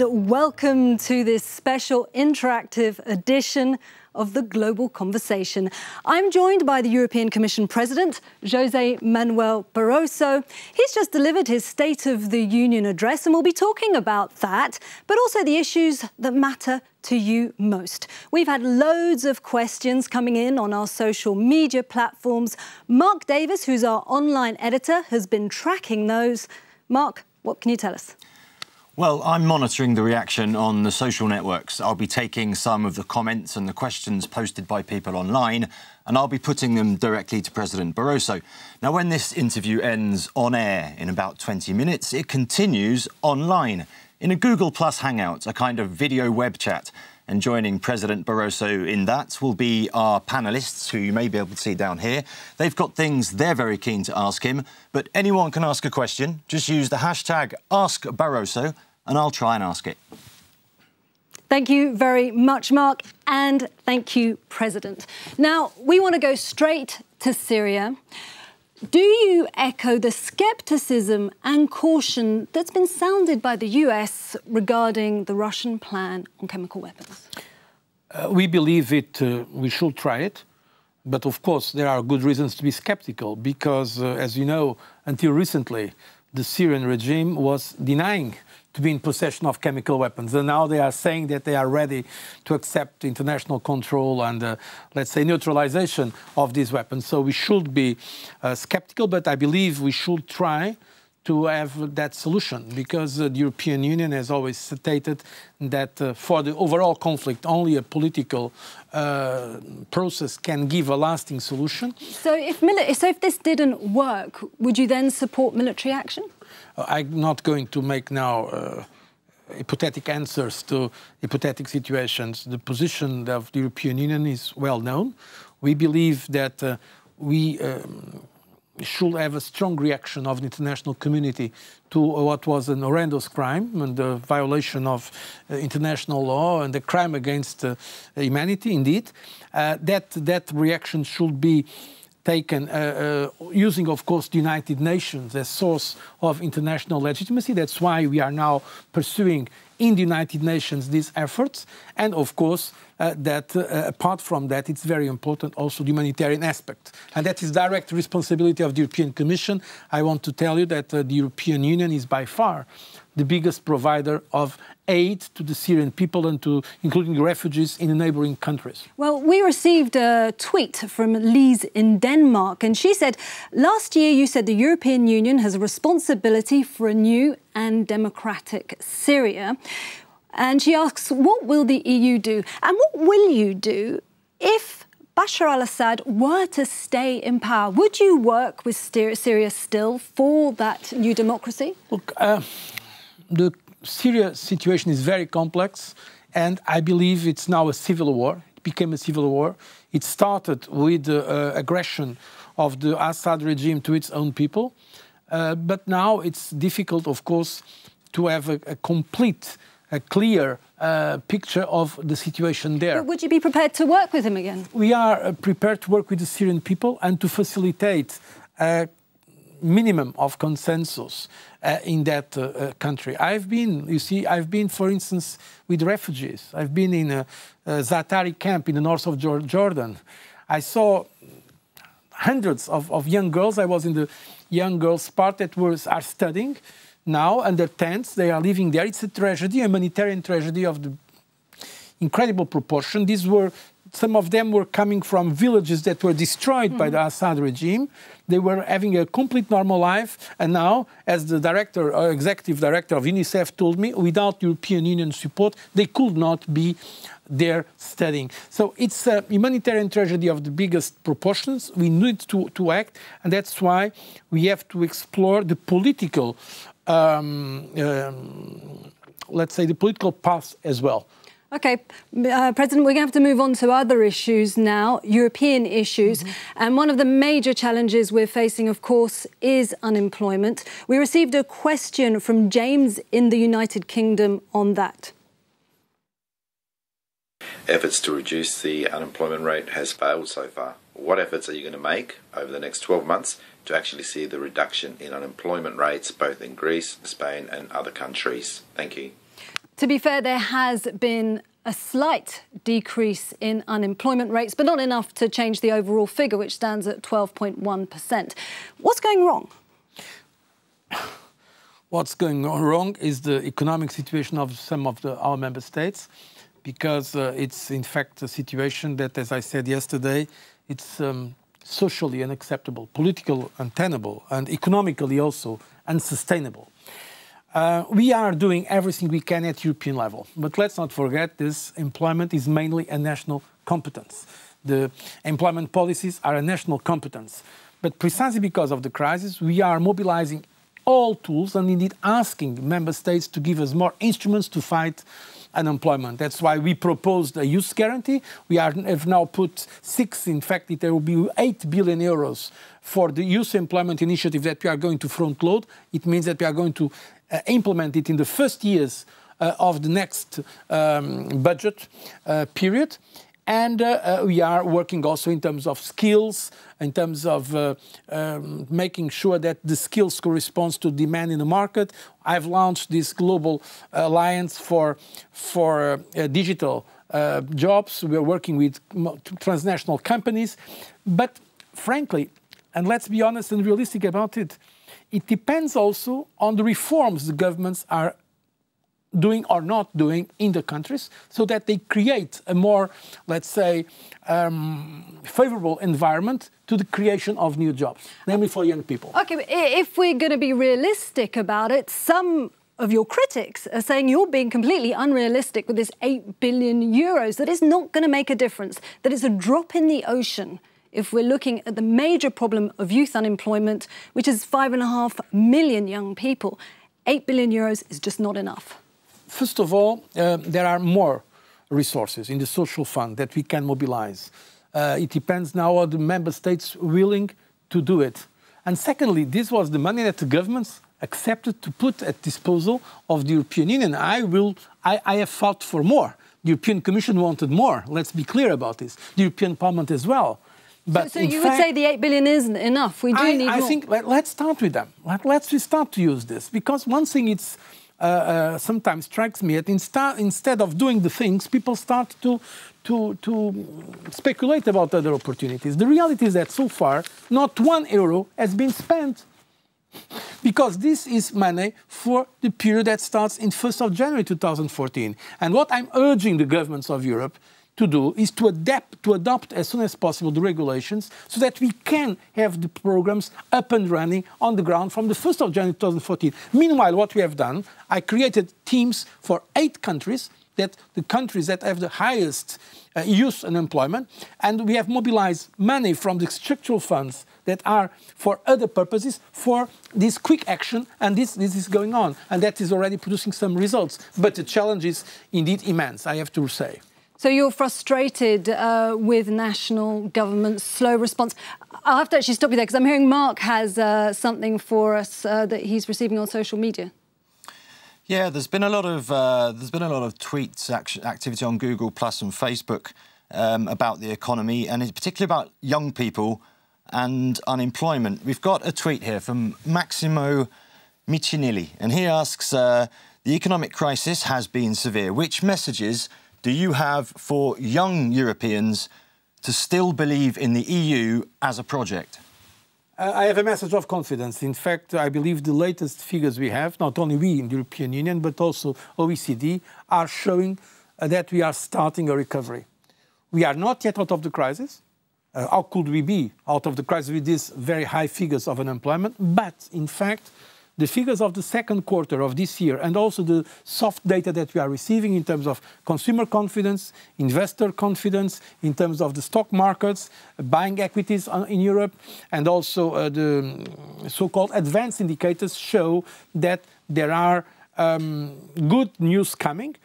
and welcome to this special interactive edition of the Global Conversation. I'm joined by the European Commission President, Jose Manuel Barroso. He's just delivered his State of the Union address, and we'll be talking about that, but also the issues that matter to you most. We've had loads of questions coming in on our social media platforms. Mark Davis, who's our online editor, has been tracking those. Mark, what can you tell us? Well, I'm monitoring the reaction on the social networks. I'll be taking some of the comments and the questions posted by people online, and I'll be putting them directly to President Barroso. Now, when this interview ends on air in about 20 minutes, it continues online in a Google Plus Hangout, a kind of video web chat. And joining President Barroso in that will be our panellists, who you may be able to see down here. They've got things they're very keen to ask him, but anyone can ask a question. Just use the hashtag AskBarroso and I'll try and ask it. Thank you very much, Mark, and thank you, President. Now, we want to go straight to Syria. Do you echo the scepticism and caution that's been sounded by the US regarding the Russian plan on chemical weapons? Uh, we believe it, uh, we should try it. But of course, there are good reasons to be skeptical because, uh, as you know, until recently, the Syrian regime was denying to be in possession of chemical weapons. And now they are saying that they are ready to accept international control and, uh, let's say, neutralization of these weapons. So we should be uh, skeptical, but I believe we should try to have that solution because uh, the European Union has always stated that uh, for the overall conflict, only a political uh, process can give a lasting solution. So if, so if this didn't work, would you then support military action? I'm not going to make now uh, hypothetical answers to hypothetical situations. The position of the European Union is well known. We believe that uh, we um, should have a strong reaction of the international community to what was an horrendous crime and the violation of uh, international law and the crime against uh, humanity, indeed. Uh, that, that reaction should be taken uh, uh, using, of course, the United Nations as source of international legitimacy. That's why we are now pursuing in the United Nations these efforts. And of course, uh, that uh, apart from that, it's very important also the humanitarian aspect. And that is direct responsibility of the European Commission. I want to tell you that uh, the European Union is by far the biggest provider of aid to the Syrian people and to including refugees in the neighboring countries. Well, we received a tweet from Lise in Denmark, and she said, Last year you said the European Union has a responsibility for a new and democratic Syria. And she asks, What will the EU do? And what will you do if Bashar al Assad were to stay in power? Would you work with Syria still for that new democracy? Look, uh, the Syria situation is very complex, and I believe it's now a civil war. It became a civil war. It started with the uh, aggression of the Assad regime to its own people, uh, but now it's difficult, of course, to have a, a complete, a clear uh, picture of the situation there. But would you be prepared to work with him again? We are uh, prepared to work with the Syrian people and to facilitate a minimum of consensus uh, in that uh, uh, country. I've been, you see, I've been, for instance, with refugees. I've been in a, a Zaatari camp in the north of Jordan. I saw hundreds of, of young girls. I was in the young girls part that was, are studying now under tents. They are living there. It's a tragedy, a humanitarian tragedy of the incredible proportion. These were some of them were coming from villages that were destroyed mm. by the Assad regime. They were having a complete normal life. And now, as the director, uh, executive director of UNICEF told me, without European Union support, they could not be there studying. So it's a humanitarian tragedy of the biggest proportions. We need to, to act, and that's why we have to explore the political, um, um, let's say, the political path as well. Okay, uh, President, we're going to have to move on to other issues now, European issues. Mm -hmm. And one of the major challenges we're facing, of course, is unemployment. We received a question from James in the United Kingdom on that. Efforts to reduce the unemployment rate has failed so far. What efforts are you going to make over the next 12 months to actually see the reduction in unemployment rates both in Greece, Spain, and other countries? Thank you. To be fair, there has been a slight decrease in unemployment rates, but not enough to change the overall figure, which stands at 12.1%. What's going wrong? What's going wrong is the economic situation of some of the, our member states, because uh, it's in fact a situation that, as I said yesterday, it's um, socially unacceptable, politically untenable, and economically also unsustainable. Uh, we are doing everything we can at European level, but let's not forget this employment is mainly a national competence. The employment policies are a national competence. But precisely because of the crisis, we are mobilizing all tools and indeed asking member states to give us more instruments to fight unemployment. That's why we proposed a youth guarantee. We are, have now put six, in fact, there will be 8 billion euros for the youth employment initiative that we are going to front load. It means that we are going to uh, implement it in the first years uh, of the next um, budget uh, period. And uh, uh, we are working also in terms of skills, in terms of uh, um, making sure that the skills corresponds to demand in the market. I've launched this global alliance for, for digital jobs. We're working with transnational companies. But frankly, and let's be honest and realistic about it, it depends also on the reforms the governments are doing or not doing in the countries so that they create a more, let's say, um, favorable environment to the creation of new jobs, namely for young people. Okay, if we're going to be realistic about it, some of your critics are saying you're being completely unrealistic with this 8 billion euros, that is not going to make a difference, that is a drop in the ocean if we're looking at the major problem of youth unemployment, which is five and a half million young people, 8 billion euros is just not enough. First of all, uh, there are more resources in the social fund that we can mobilize. Uh, it depends now on the member states willing to do it. And secondly, this was the money that the governments accepted to put at disposal of the European Union. I will, I, I have fought for more. The European Commission wanted more. Let's be clear about this. The European Parliament as well. But so, so you fact, would say the 8 billion isn't enough. We do I, need I more. think let, us start with them. Let, us start to use this because one thing it's Uh, uh, sometimes strikes me that insta instead of doing the things, people start to to to speculate about other opportunities. The reality is that so far, not one euro has been spent because this is money for the period that starts in 1st of January 2014. And what I'm urging the governments of Europe to do is to adapt, to adopt as soon as possible the regulations so that we can have the programs up and running on the ground from the 1st of January 2014. Meanwhile, what we have done, I created teams for eight countries that the countries that have the highest uh, youth unemployment, and we have mobilized money from the structural funds that are for other purposes for this quick action, and this, this is going on, and that is already producing some results. But the challenge is indeed immense, I have to say. So you're frustrated uh, with national government's slow response. I'll have to actually stop you there because I'm hearing Mark has uh, something for us uh, that he's receiving on social media. Yeah, there's been a lot of uh, there's been a lot of tweets activity on Google Plus and Facebook um, about the economy and particularly about young people and unemployment. We've got a tweet here from Maximo Miccinilli, and he asks: uh, "The economic crisis has been severe. Which messages?" Do you have for young Europeans to still believe in the EU as a project? I have a message of confidence. In fact, I believe the latest figures we have, not only we in the European Union, but also OECD, are showing uh, that we are starting a recovery. We are not yet out of the crisis. Uh, how could we be out of the crisis with these very high figures of unemployment? But in fact, the figures of the second quarter of this year and also the soft data that we are receiving in terms of consumer confidence, investor confidence, in terms of the stock markets, buying equities in Europe, and also uh, the so-called advanced indicators show that there are um, good news coming.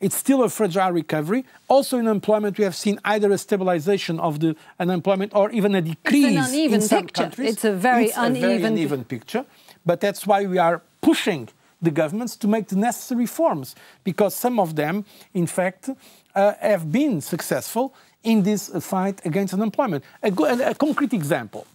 It's still a fragile recovery. Also, in employment, we have seen either a stabilization of the unemployment or even a decrease it's an uneven in some picture. countries. It's a very it's uneven, a very uneven picture. But that's why we are pushing the governments to make the necessary reforms, because some of them, in fact, uh, have been successful in this fight against unemployment. A, a, concrete example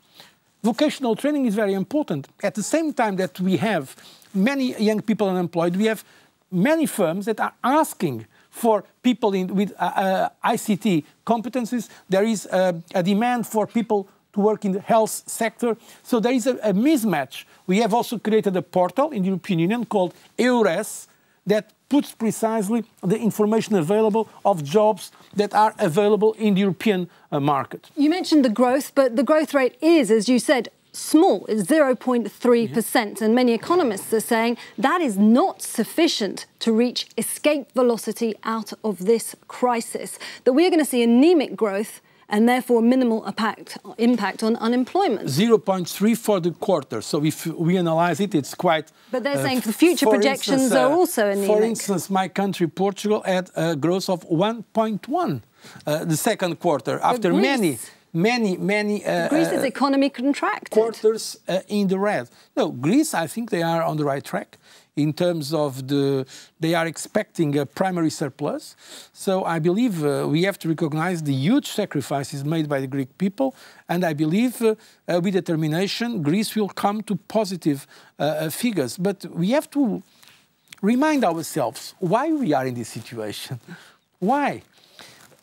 vocational training is very important. At the same time that we have many young people unemployed, we have many firms that are asking for people in, with uh, uh, ICT competencies. There is uh, a demand for people to work in the health sector. So there is a, a mismatch. We have also created a portal in the European Union called EURES that puts precisely the information available of jobs that are available in the European uh, market. You mentioned the growth, but the growth rate is, as you said, small, it's 0.3%. percent And many economists are saying that is not sufficient to reach escape velocity out of this crisis. That we are going to see anemic growth and therefore minimal impact, impact on unemployment. 0.3 for the quarter. So if we analyze it, it's quite. But they're uh, saying the future projections instance, are uh, also anemic. For instance, my country, Portugal, had a growth of 1.1 uh, the second quarter after many many, many. Uh, Greece's uh, economy contracted. Quarters uh, in the red. No, Greece, I think they are on the right track in terms of the. They are expecting a primary surplus. So I believe uh, we have to recognize the huge sacrifices made by the Greek people. And I believe uh, uh, with determination, Greece will come to positive figures. But we have to remind ourselves why we are in this situation. why?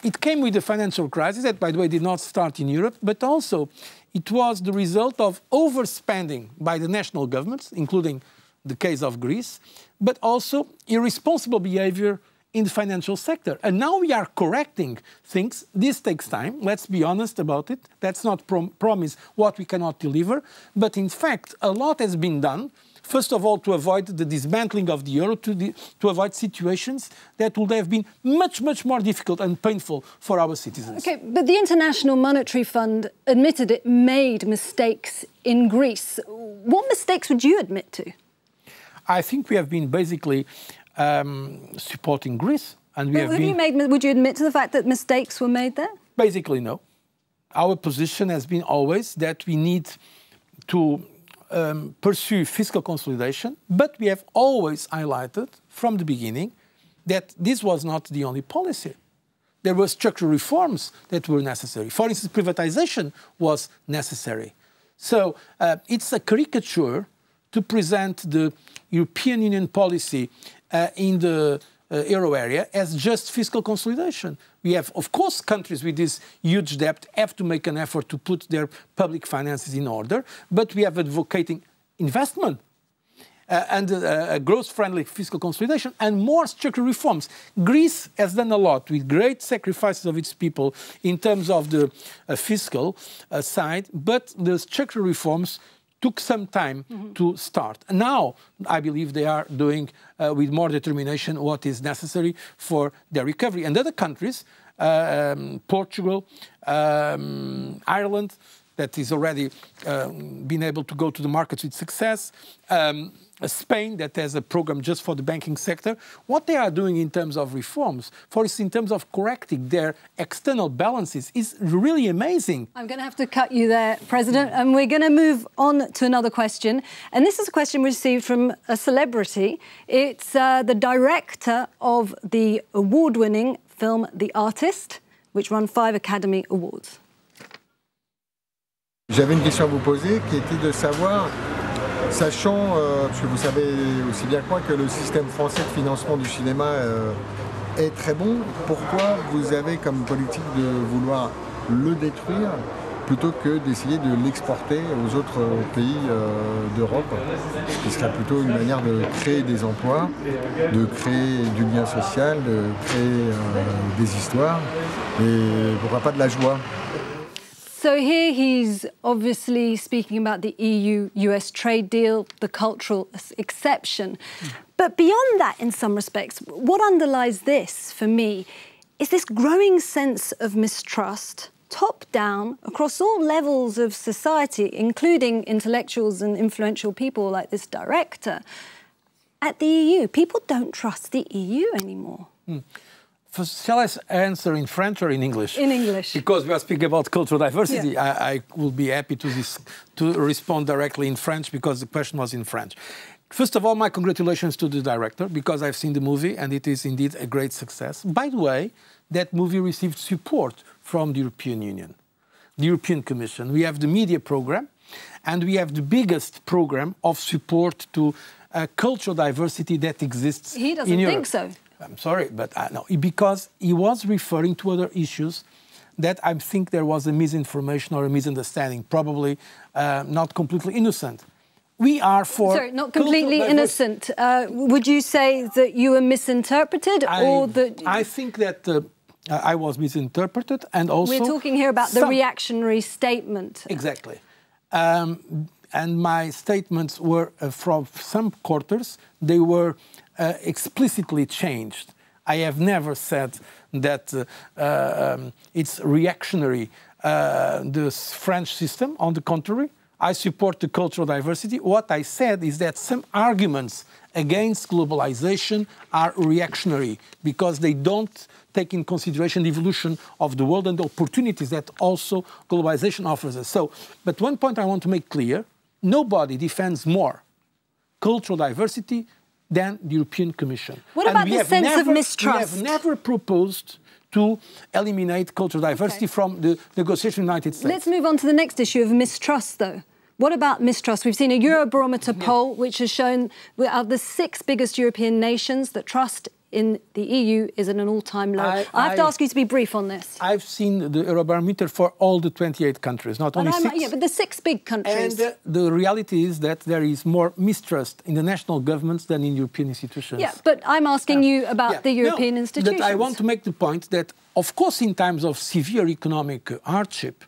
It came with the financial crisis that, by the way, did not start in Europe, but also it was the result of overspending by the national governments, including the case of Greece, but also irresponsible behavior in the financial sector. And now we are correcting things. This takes time. Let's be honest about it. That's not prom promise what we cannot deliver. But in fact, a lot has been done First of all, to avoid the dismantling of the euro, to, the, to avoid situations that would have been much, much more difficult and painful for our citizens. Okay, but the International Monetary Fund admitted it made mistakes in Greece. What mistakes would you admit to? I think we have been basically um, supporting Greece. And we but have, have been... you made, would you admit to the fact that mistakes were made there? Basically, no. Our position has been always that we need to um, pursue fiscal consolidation, but we have always highlighted from the beginning that this was not the only policy. There were structural reforms that were necessary. For instance, privatization was necessary. So uh, it's a caricature to present the European Union policy uh, in the uh, euro area as just fiscal consolidation. We have, of course, countries with this huge debt have to make an effort to put their public finances in order, but we have advocating investment uh, and uh, growth-friendly fiscal consolidation and more structural reforms. Greece has done a lot with great sacrifices of its people in terms of the uh, fiscal uh, side, but the structural reforms took some time mm -hmm. to start. Now, I believe they are doing uh, with more determination what is necessary for their recovery. And other countries, uh, um, Portugal, um, Ireland, that is already uh, been able to go to the markets with success. Um, Spain, that has a program just for the banking sector, what they are doing in terms of reforms, for instance, in terms of correcting their external balances, is really amazing. I'm going to have to cut you there, President, and we're going to move on to another question. And this is a question we received from a celebrity. It's uh, the director of the award winning film The Artist, which won five Academy Awards. J'avais une question à vous poser qui était de savoir Sachant, euh, parce que vous savez aussi bien que moi que le système français de financement du cinéma euh, est très bon, pourquoi vous avez comme politique de vouloir le détruire plutôt que d'essayer de l'exporter aux autres pays euh, d'Europe, ce qui serait plutôt une manière de créer des emplois, de créer du lien social, de créer des histoires, et pourquoi pas de la joie? So here he's obviously speaking about the EU US trade deal, the cultural exception. But beyond that, in some respects, what underlies this for me is this growing sense of mistrust, top down, across all levels of society, including intellectuals and influential people like this director. At the EU, people don't trust the EU anymore. Mm shall I answer in French or in English? In English. Because we are speaking about cultural diversity, yeah. I, I, will be happy to, this, to respond directly in French because the question was in French. First of all, my congratulations to the director because I've seen the movie and it is indeed a great success. By the way, that movie received support from the European Union, the European Commission. We have the media program and we have the biggest program of support to uh, cultural diversity that exists He doesn't in Europe. think so. I'm sorry, but I, no, because he was referring to other issues that I think there was a misinformation or a misunderstanding, probably uh, not completely innocent. We are for. Sorry, not completely innocent. Uh, would you say that you were misinterpreted I, or that. I think that uh, I was misinterpreted, and also. We're talking here about the reactionary statement. Exactly. Um, and my statements were uh, from some quarters, they were uh, explicitly changed. I have never said that uh, uh, um, it's reactionary, uh, the French system. On the contrary, I support the cultural diversity. What I said is that some arguments against globalization are reactionary because they don't take in consideration the evolution of the world and the opportunities that also globalization offers us. So, but one point I want to make clear nobody defends more cultural diversity than the European Commission. What And about we the have sense of never- mistrust? We have never proposed to eliminate cultural diversity Okay. from the negotiation the United States. Let's move on to the next issue of mistrust, though. What about mistrust? We've seen a Eurobarometer poll which has shown we are the six biggest European nations that trust in the EU is at an all-time low. I, I- have to I- ask you to be brief on this. I've seen the Eurobarometer for all the 28 countries, not But only I'm- six. yeah, but the six big countries. And uh, the reality is that there is more mistrust in the national governments than in European institutions. yeah, but I'm asking you about Yeah. the No, European that institutions. I want to make the point that, of course, in times of severe economic hardship,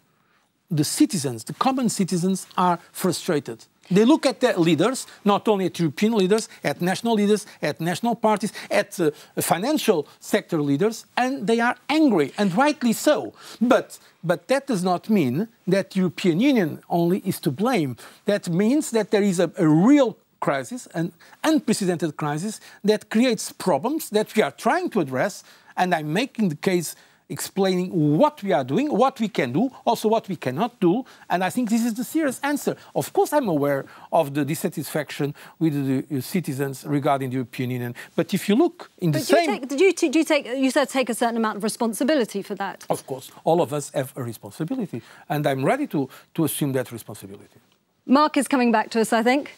the citizens, the common citizens, are frustrated. They look at the leaders, not only at European leaders, at national leaders, at national parties, at uh, financial sector leaders, and they are angry, and rightly so. But, but that does not mean that European Union only is to blame. That means that there is a, a real crisis, an unprecedented crisis that creates problems that we are trying to address, and I'm making the case explaining what we are doing, what we can do, also what we cannot do, and I think this is the serious answer. Of course, I'm aware of the dissatisfaction with the uh, citizens regarding the European Union, but if you look in the But do you, same, take, did you, do you take? You said take a certain amount of responsibility for that. of course, all of us have a responsibility, and I'm ready to, to assume that responsibility. Mark is coming back to us, I think.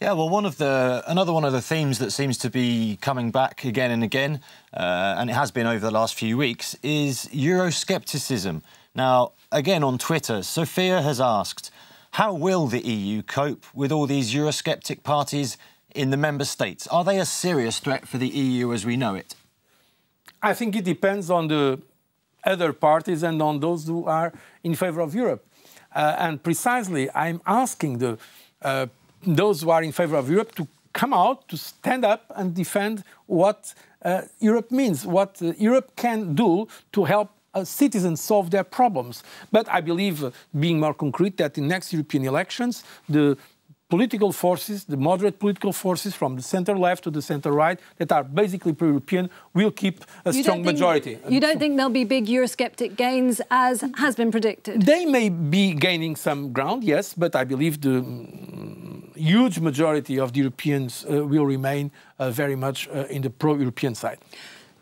Yeah, well, one of the another one of the themes that seems to be coming back again and again, uh, and it has been over the last few weeks, is Euroscepticism. Now, again on Twitter, Sophia has asked, "How will the EU cope with all these Eurosceptic parties in the member states? Are they a serious threat for the EU as we know it?" I think it depends on the other parties and on those who are in favor of Europe. Uh, and precisely, I'm asking the, uh, those who are in favor of Europe to come out, to stand up and defend what uh, Europe means, what uh, Europe can do to help uh, citizens solve their problems. But I believe, uh, being more concrete, that in next European elections, the political forces, the moderate political forces from the center left to the center right, that are basically pro-European, will keep a You strong think- majority. You don't think there'll be big Eurosceptic gains as has been predicted? They may be gaining some ground, yes, but I believe the huge majority of the Europeans uh, will remain uh, very much uh, in the pro-European side.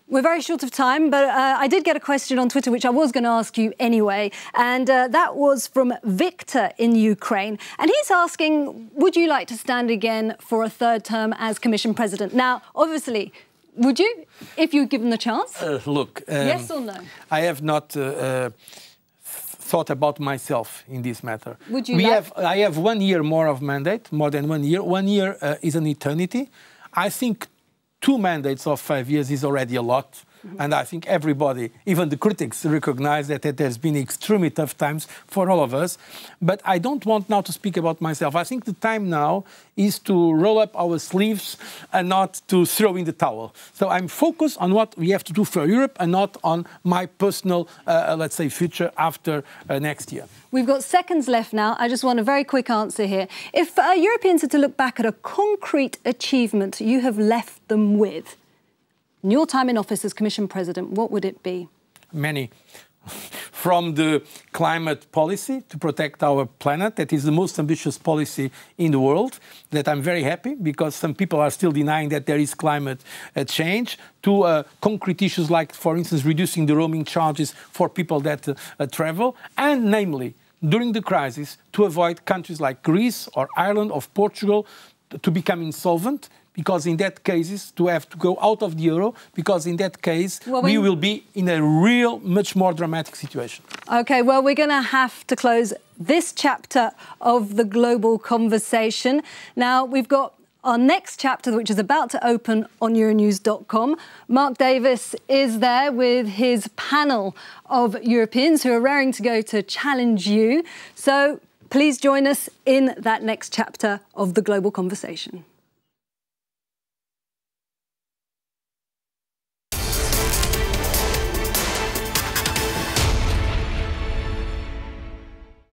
We're very short of time, but uh, I did get a question on Twitter, which I was going to ask you anyway. And uh, that was from Victor in Ukraine. And he's asking Would you like to stand again for a third term as Commission President? Now, obviously, would you, if you given the chance? Uh, look, um, yes or no? I have not thought about myself in this matter. Would you we like- have, I have one year more of mandate, more than one year. One year uh, is an eternity. I think two mandates of five years is already a lot. Mm-hmm. And I think everybody, even the critics, recognize that it has been extremely tough times for all of us. But I don't want now to speak about myself. I think the time now is to roll up our sleeves and not to throw in the towel. So I'm focused on what we have to do for Europe and not on my personal, uh, let's say, future after uh, next year. We've got seconds left now. I just want a very quick answer here. If uh, Europeans are to look back at a concrete achievement you have left them with, in your time in office as Commission President, what would it be? many. From the climate policy to protect our planet, that is the most ambitious policy in the world, that I'm very happy because some people are still denying that there is climate uh, change, to uh, concrete issues like, for instance, reducing the roaming charges for people that uh, uh, travel, and namely, during the crisis, to avoid countries like Greece or Ireland or Portugal to become insolvent because in that cases to have to go out of the euro because in that case well, we, we will be in a real much more dramatic situation. Okay, well we're going to have to close this chapter of the global conversation. Now we've got our next chapter, which is about to open on Euronews.com. Mark Davis is there with his panel of Europeans who are raring to go to challenge you. So please join us in that next chapter of the global conversation.